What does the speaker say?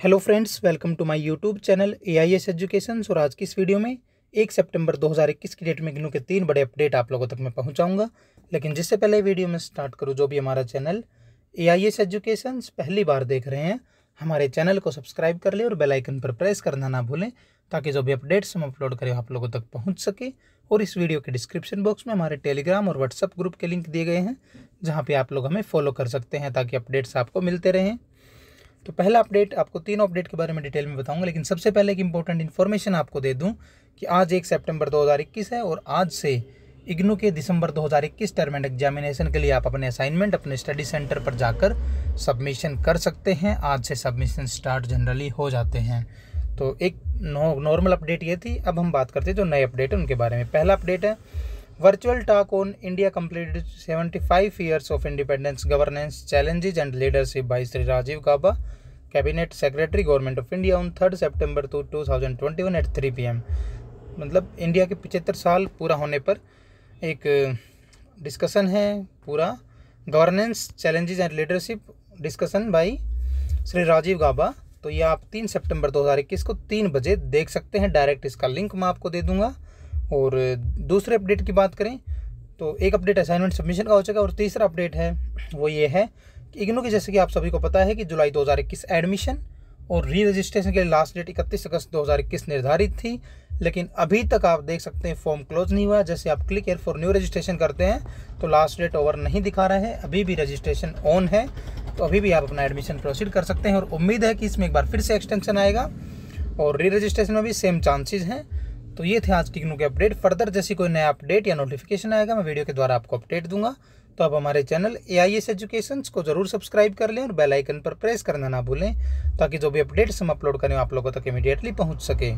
Hello friends, welcome to my YouTube channel A I S education. और आज की इस वीडियो में एक सितंबर 2021 की डेट में गिनू के तीन बड़े अपडेट आप लोगों तक मैं पहुंचाऊँगा। लेकिन जिससे पहले वीडियो में स्टार्ट करूँ, जो भी हमारा channel A I S education पहली बार देख रहे हैं, हमारे चैनल को सब्सक्राइब कर लें और बेलाइकन पर प्रेस करना ना भूलें, ताकि जो भी अपडेट्स हम अपलोड करें, आप लोगों तक पहुँच सके। और इस वीडियो के डिस्क्रिप्शन बॉक्स में हमारे टेलीग्राम और व्हाट्सअप ग्रुप के लिंक दिए गए हैं, जहाँ पर आप लोग हमें फॉलो कर सकते हैं, ताकि अपडेट्स आपको मिलते रहें। तो पहला अपडेट आपको तीनों अपडेट के बारे में डिटेल में बताऊँगा, लेकिन सबसे पहले एक इंपॉर्टेंट इन्फॉर्मेशन आपको दे दूँ कि आज एक सितंबर 2021 है और आज से इग्नू के दिसंबर 2021 टर्म एंड एग्जामिनेशन के लिए आप अपने असाइनमेंट अपने स्टडी सेंटर पर जाकर सबमिशन कर सकते हैं। आज से सबमिशन स्टार्ट जनरली हो जाते हैं। तो एक नॉर्मल अपडेट ये थी। अब हम बात करते हैं जो नए अपडेट है, उनके बारे में। पहला अपडेट है virtual talk on India completed 75 years of independence governance challenges and leadership by Shri Rajiv Gaba cabinet secretary government of India on third September two two thousand twenty one at three P M मतलब India के पिछहत्तर साल पूरा होने पर एक discussion है पूरा। Governance challenges and leadership discussion by Shri Rajiv Gaba तो ये आप तीन सितंबर 2021 को तीन बजे देख सकते हैं। डायरेक्ट इसका लिंक मैं आपको दे दूँगा। और दूसरे अपडेट की बात करें तो एक अपडेट असाइनमेंट सबमिशन का हो चुका है और तीसरा अपडेट है, वो ये है कि इग्नू की, जैसे कि आप सभी को पता है कि जुलाई 2021 एडमिशन और री रजिस्ट्रेशन के लिए लास्ट डेट इकतीस अगस्त 2021 निर्धारित थी, लेकिन अभी तक आप देख सकते हैं फॉर्म क्लोज नहीं हुआ। जैसे आप click here for new registration करते हैं तो लास्ट डेट ओवर नहीं दिखा रहा है, अभी भी रजिस्ट्रेशन ऑन है तो अभी भी आप अपना एडमिशन प्रोसीड कर सकते हैं और उम्मीद है कि इसमें एक बार फिर से एक्सटेंशन आएगा और री रजिस्ट्रेशन में भी सेम चांसेज हैं। तो ये थे आज की के अपडेट फर्दर जैसी कोई नया अपडेट या नोटिफिकेशन आएगा, मैं वीडियो के द्वारा आपको अपडेट दूँगा। तो आप हमारे channel A I S education को ज़रूर सब्सक्राइब कर लें और बेल आइकन पर प्रेस करना ना भूलें, ताकि जो भी अपडेट्स हम अपलोड करें, आप लोगों तक इमीडिएटली पहुँच सके।